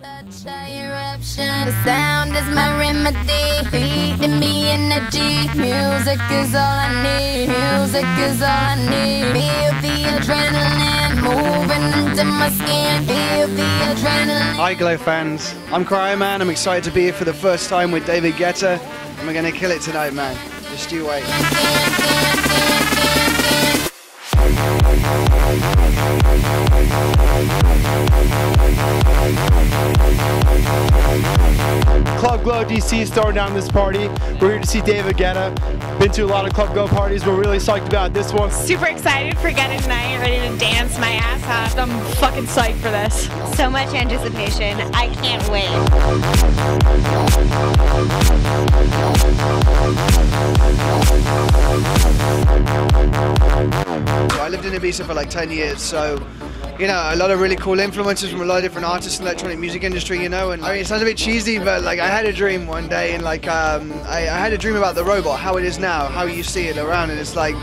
Touch a eruption. The sound is my remedy. Feeding me energy. Music is all I need. Music is all I need. Feel the adrenaline moving into my skin. Feel the adrenaline. Hi Glow fans, I'm Kryoman. I'm excited to be here for the first time with David Guetta, and we're gonna kill it tonight, man. Just you wait. Glow DC is throwing down this party. We're here to see David Guetta. Been to a lot of Club Glow parties. We're really psyched about this one. Super excited for Get tonight, ready to dance my ass off. I'm fucking psyched for this. So much anticipation. I can't wait. I lived in Ibiza for like 10 years, so you know, a lot of really cool influences from a lot of different artists in the electronic music industry, you know, and I mean, it sounds a bit cheesy, but like I had a dream one day, and like um, I, I had a dream about the robot, how it is now, how you see it around, and it's like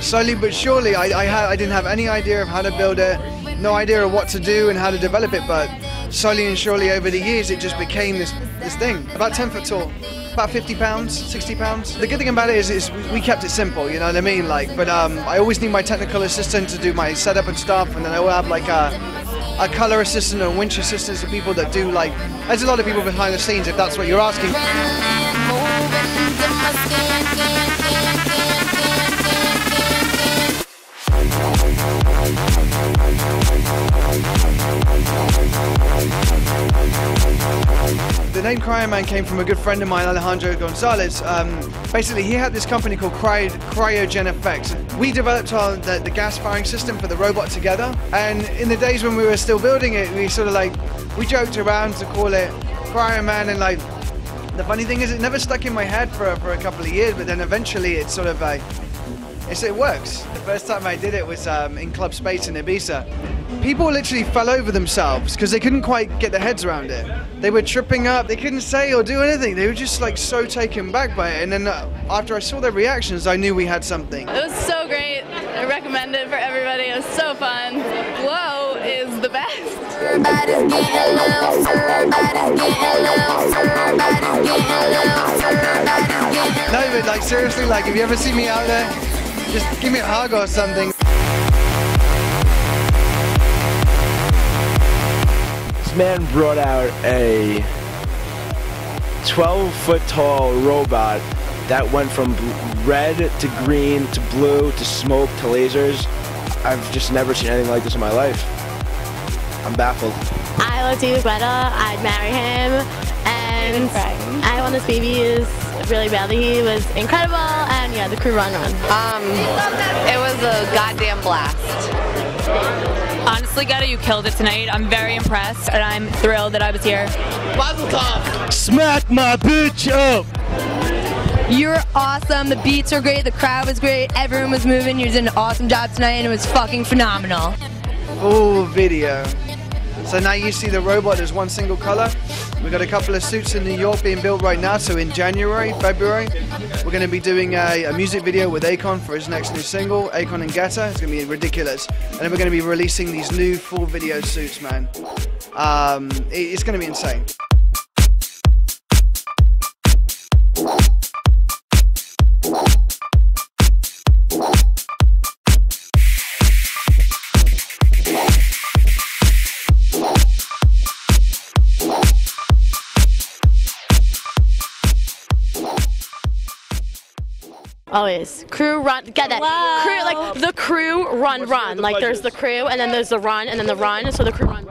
slowly but surely, I, I, I didn't have any idea of how to build it, no idea of what to do and how to develop it, but slowly and surely over the years, it just became this this thing, about 10 foot tall. About 50 pounds, 60 pounds. The good thing about it is, is we kept it simple, you know what I mean? Like, but um, I always need my technical assistant to do my setup and stuff, and then I will have like a, a color assistant and winch assistant, so people that do like. There's a lot of people behind the scenes, if that's what you're asking. Name Kryoman came from a good friend of mine, Alejandro Gonzalez. Um, basically, he had this company called Cryo, Cryogen Effects. We developed our, the, the gas firing system for the robot together, and in the days when we were still building it, we sort of like we joked around to call it Kryoman, and like the funny thing is, it never stuck in my head for for a couple of years, but then eventually it sort of like it's, it works. The first time I did it was um, in Club Space in Ibiza. People literally fell over themselves because they couldn't quite get their heads around it. They were tripping up. They couldn't say or do anything. They were just like so taken back by it. And then uh, after I saw their reactions, I knew we had something. It was so great. I recommend it for everybody. It was so fun. Glow is the best. Everybody's getting loose. Everybody's getting loose. Everybody's getting loose. Everybody's getting No, but like seriously, like if you ever see me out there, just give me a hug or something. This man brought out a 12 foot tall robot that went from red to green to blue to smoke to lasers. I've just never seen anything like this in my life. I'm baffled. I love David Guetta. I'd marry him. And I want this baby is really badly. He was incredible. And yeah, the crew run run. Um, it was a goddamn blast. Honestly, Guetta, you killed it tonight. I'm very impressed, and I'm thrilled that I was here. Smack my bitch up! You're awesome. The beats were great. The crowd was great. Everyone was moving. You did an awesome job tonight, and it was fucking phenomenal. Full video. So now you see the robot as one single color. We've got a couple of suits in New York being built right now. So in January, February, we're going to be doing a, a music video with Akon for his next new single, Akon and Guetta. It's going to be ridiculous. And then we're going to be releasing these new full video suits, man. Um, it- it's going to be insane. Always. Crew run. Get that. Crew, like the crew run run. Like there's the crew, and then there's the run, and then the run. So the crew run.